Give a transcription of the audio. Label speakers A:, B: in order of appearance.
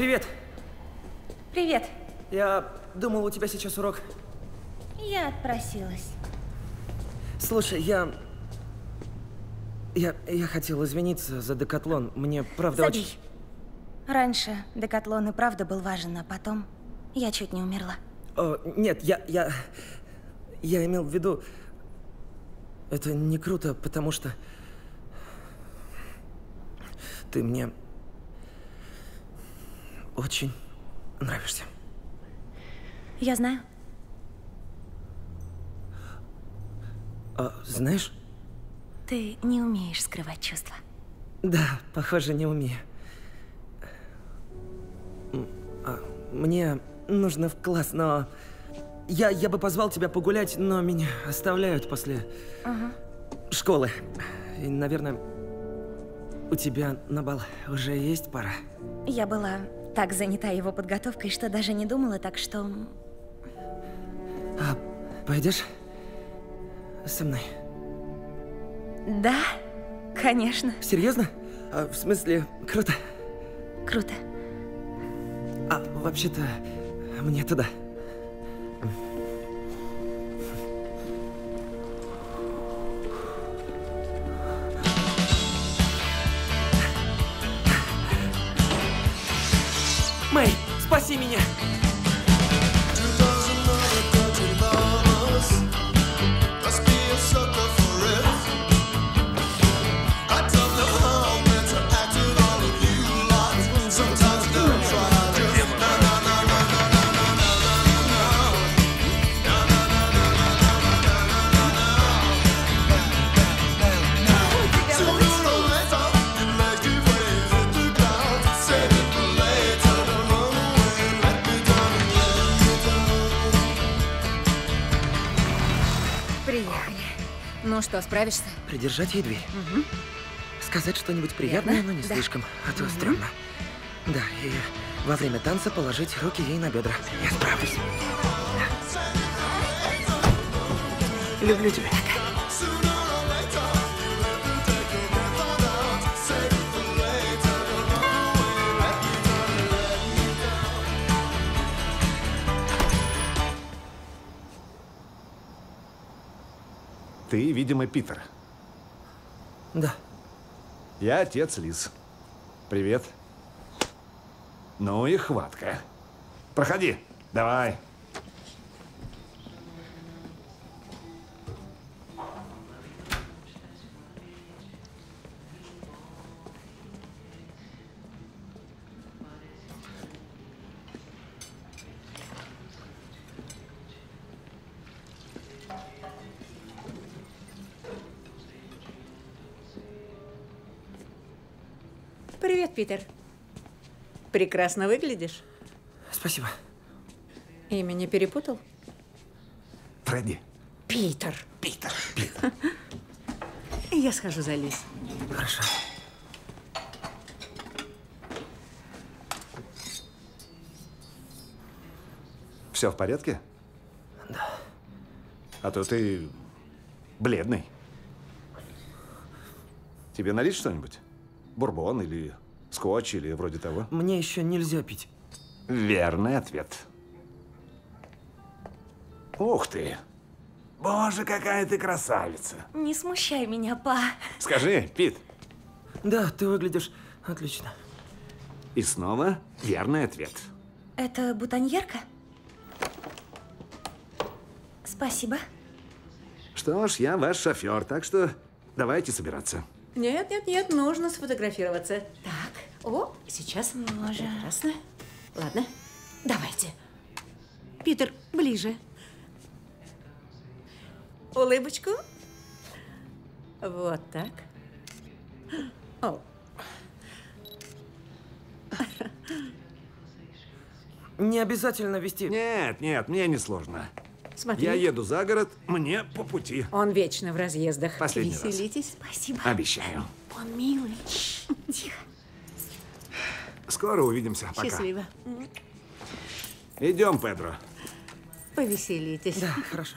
A: Привет.
B: Привет.
A: Я думал, у тебя сейчас урок.
B: Я отпросилась.
A: Слушай, я... Я, я хотел извиниться за декатлон. Мне правда
B: Забей.
A: очень...
B: Раньше декатлон и правда был важен, а потом я чуть не умерла.
A: О, нет, я... Я... Я имел в виду... Это не круто, потому что... Ты мне... Очень нравишься.
B: Я знаю.
A: А, знаешь?
B: Ты не умеешь скрывать чувства.
A: Да, похоже, не умею. А, Мне нужно в класс, но... Я, я бы позвал тебя погулять, но меня оставляют после школы. И, наверное, у тебя на бал уже есть пара.
B: Я была так занята его подготовкой, что даже не думала, так что...
A: А пойдешь со мной?
B: Да, конечно.
A: Серьезно? А, в смысле, круто.
B: Круто.
A: А вообще-то мне туда. Спаси меня!
C: Ну что, справишься?
A: Придержать ей дверь. Сказать что-нибудь приятное,
C: Верно?
A: но не
C: Да.
A: слишком, а то стрёмно. Да, и во время танца положить руки ей на бедра. Я справлюсь. Люблю тебя.
D: Ты, видимо, Питер.
A: Да.
D: Я отец Лиз. Привет. Ну и хватка. Проходи. Давай.
C: Привет, Питер. Прекрасно выглядишь.
A: Спасибо.
C: Имя не перепутал?
D: Фредди.
C: Питер.
D: Питер. Питер.
C: Я схожу за Лиз.
A: Хорошо.
D: Все в порядке?
A: Да.
D: А то ты бледный. Тебе налить что-нибудь? Бурбон или скотч или вроде того?
A: Мне еще нельзя пить.
D: Верный ответ. Ух ты! Боже, какая ты красавица!
B: Не смущай меня, па.
D: Скажи, Пит.
A: Да, ты выглядишь отлично.
D: И снова верный ответ.
B: Это бутоньерка? Спасибо.
D: Что ж, я ваш шофер, так что давайте собираться.
C: Нет, нет, нет, нужно сфотографироваться. Так, о, сейчас.
B: Боже.
C: Прекрасно. Ладно, давайте. Питер, ближе. Улыбочку. Вот так. О,
A: Не обязательно вести...
D: Нет, нет, мне не сложно.
C: Смотри.
D: Я еду за город, мне по пути.
C: Он вечно в разъездах.
D: Последний раз.
C: Веселитесь.
B: Спасибо.
D: Обещаю.
B: Он милый. Тихо.
D: Скоро увидимся. Пока.
C: Счастливо.
D: Идем, Педро.
C: Повеселитесь.
A: Да, хорошо.